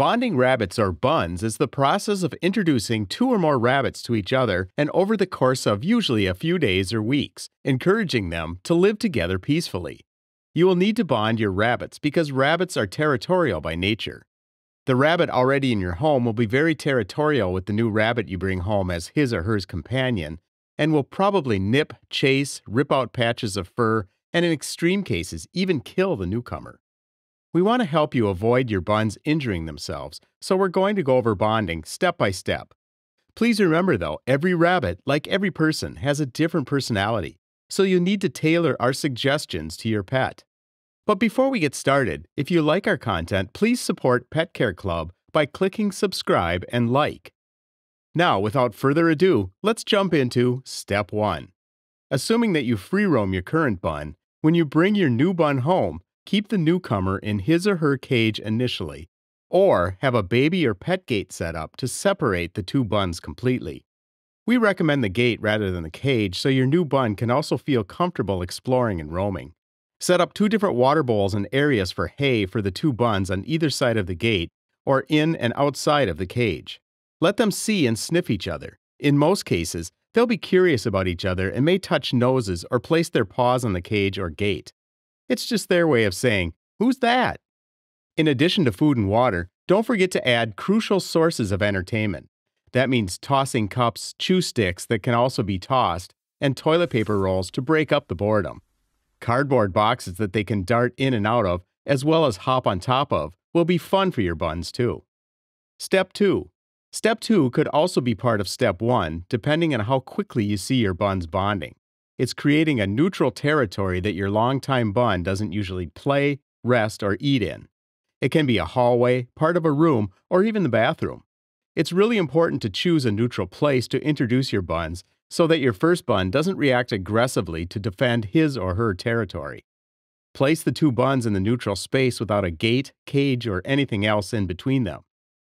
Bonding rabbits or buns is the process of introducing two or more rabbits to each other and over the course of usually a few days or weeks, encouraging them to live together peacefully. You will need to bond your rabbits because rabbits are territorial by nature. The rabbit already in your home will be very territorial with the new rabbit you bring home as his or hers companion and will probably nip, chase, rip out patches of fur, and in extreme cases, even kill the newcomer. We want to help you avoid your buns injuring themselves, so we're going to go over bonding step by step. Please remember though, every rabbit, like every person, has a different personality, so you need to tailor our suggestions to your pet. But before we get started, if you like our content, please support Pet Care Club by clicking subscribe and like. Now, without further ado, let's jump into Step 1. Assuming that you free roam your current bun, when you bring your new bun home, keep the newcomer in his or her cage initially, or have a baby or pet gate set up to separate the two buns completely. We recommend the gate rather than the cage so your new bun can also feel comfortable exploring and roaming. Set up two different water bowls and areas for hay for the two buns on either side of the gate or in and outside of the cage. Let them see and sniff each other. In most cases, they'll be curious about each other and may touch noses or place their paws on the cage or gate. It's just their way of saying, Who's that? In addition to food and water, don't forget to add crucial sources of entertainment. That means tossing cups, chew sticks that can also be tossed, and toilet paper rolls to break up the boredom. Cardboard boxes that they can dart in and out of, as well as hop on top of, will be fun for your buns too. Step 2. Step 2 could also be part of Step 1, depending on how quickly you see your buns bonding. It's creating a neutral territory that your longtime bun doesn't usually play, rest, or eat in. It can be a hallway, part of a room, or even the bathroom. It's really important to choose a neutral place to introduce your buns so that your first bun doesn't react aggressively to defend his or her territory. Place the two buns in the neutral space without a gate, cage, or anything else in between them.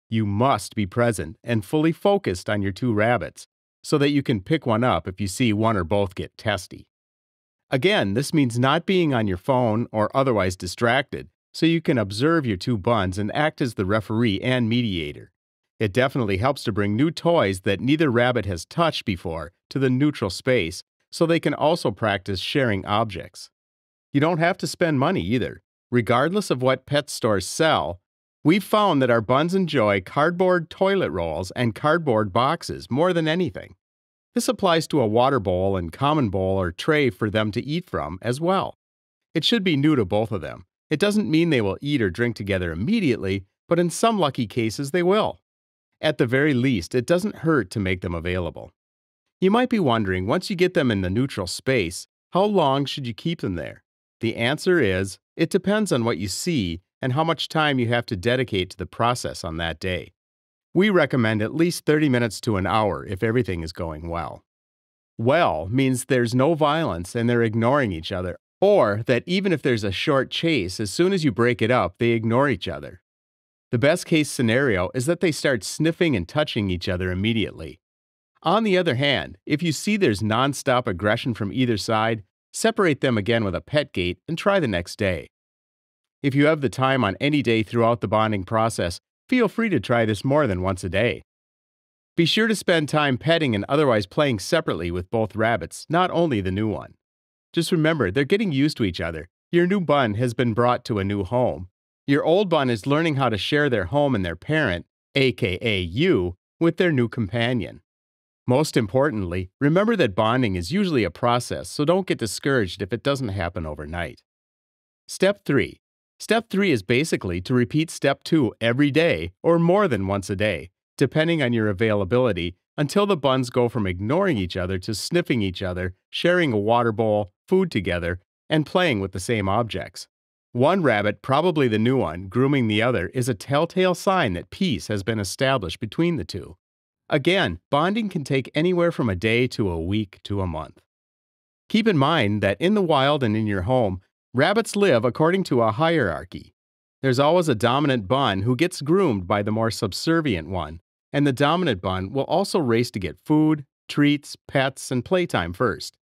You must be present and fully focused on your two rabbits so that you can pick one up if you see one or both get testy. Again, this means not being on your phone or otherwise distracted, so you can observe your two buns and act as the referee and mediator. It definitely helps to bring new toys that neither rabbit has touched before to the neutral space so they can also practice sharing objects. You don't have to spend money either. Regardless of what pet stores sell, We've found that our buns enjoy cardboard toilet rolls and cardboard boxes more than anything. This applies to a water bowl and common bowl or tray for them to eat from as well. It should be new to both of them. It doesn't mean they will eat or drink together immediately, but in some lucky cases they will. At the very least, it doesn't hurt to make them available. You might be wondering once you get them in the neutral space, how long should you keep them there? The answer is it depends on what you see and how much time you have to dedicate to the process on that day. We recommend at least 30 minutes to an hour if everything is going well. Well means there's no violence and they're ignoring each other, or that even if there's a short chase, as soon as you break it up, they ignore each other. The best case scenario is that they start sniffing and touching each other immediately. On the other hand, if you see there's nonstop aggression from either side, separate them again with a pet gate and try the next day. If you have the time on any day throughout the bonding process, feel free to try this more than once a day. Be sure to spend time petting and otherwise playing separately with both rabbits, not only the new one. Just remember, they're getting used to each other. Your new bun has been brought to a new home. Your old bun is learning how to share their home and their parent, aka you, with their new companion. Most importantly, remember that bonding is usually a process, so don't get discouraged if it doesn't happen overnight. Step 3 Step 3 is basically to repeat step 2 every day or more than once a day, depending on your availability, until the buns go from ignoring each other to sniffing each other, sharing a water bowl, food together, and playing with the same objects. One rabbit, probably the new one, grooming the other is a telltale sign that peace has been established between the two. Again, bonding can take anywhere from a day to a week to a month. Keep in mind that in the wild and in your home, Rabbits live according to a hierarchy. There's always a dominant bun who gets groomed by the more subservient one, and the dominant bun will also race to get food, treats, pets, and playtime first.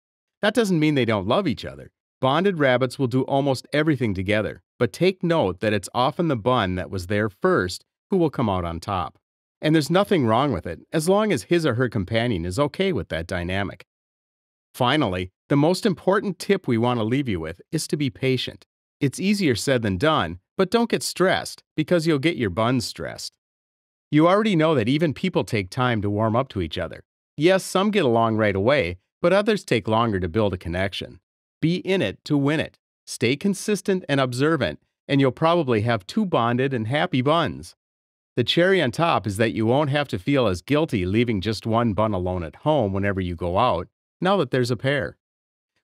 That doesn't mean they don't love each other. Bonded rabbits will do almost everything together, but take note that it's often the bun that was there first who will come out on top. And there's nothing wrong with it as long as his or her companion is okay with that dynamic. Finally, the most important tip we want to leave you with is to be patient. It's easier said than done, but don't get stressed because you'll get your buns stressed. You already know that even people take time to warm up to each other. Yes, some get along right away, but others take longer to build a connection. Be in it to win it. Stay consistent and observant, and you'll probably have two bonded and happy buns. The cherry on top is that you won't have to feel as guilty leaving just one bun alone at home whenever you go out, now that there's a pair.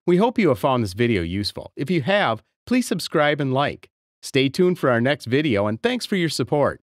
We hope you have found this video useful. If you have, please subscribe and like. Stay tuned for our next video, and thanks for your support.